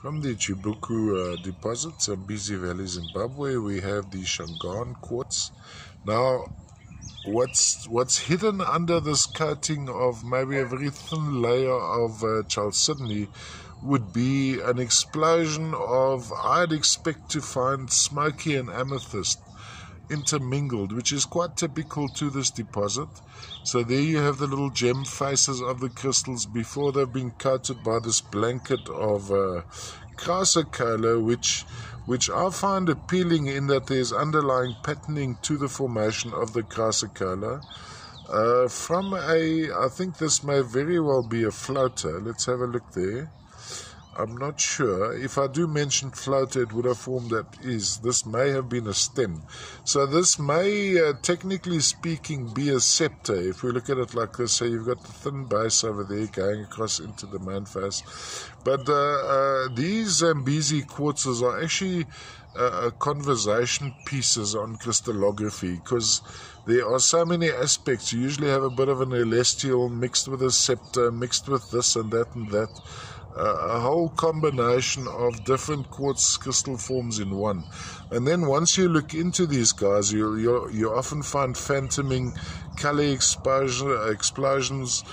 From the Chibuku uh, deposits in Zambezi Valley, Zimbabwe, we have the Shangaan quartz. Now, what's what's hidden under this coating of maybe a very thin layer of uh, chalcedony would be an explosion of, I'd expect to find smoky and amethyst intermingled, which is quite typical to this deposit. So there you have the little gem faces of the crystals before they've been coated by this blanket of uh, which which I find appealing in that there's underlying patterning to the formation of the chrysocolla. Uh, from a, I think this may very well be a floater. Let's have a look there. I'm not sure. If I do mention floater, it would have formed that is. This may have been a stem. So this may, uh, technically speaking, be a scepter. If we look at it like this, so you've got the thin base over there going across into the main face. But uh, uh, these Zambezi quartzes are actually uh, uh, conversation pieces on crystallography because there are so many aspects. You usually have a bit of an elestial mixed with a scepter, mixed with this and that and that a whole combination of different quartz crystal forms in one. And then once you look into these guys, you you you often find phantoming color explosions.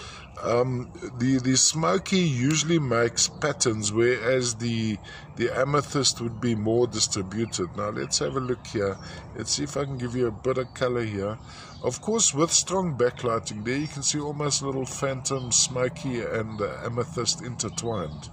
Um, the the smoky usually makes patterns, whereas the the amethyst would be more distributed. Now let's have a look here. Let's see if I can give you a bit of color here. Of course, with strong backlighting, there you can see almost little phantom smoky and amethyst intertwined.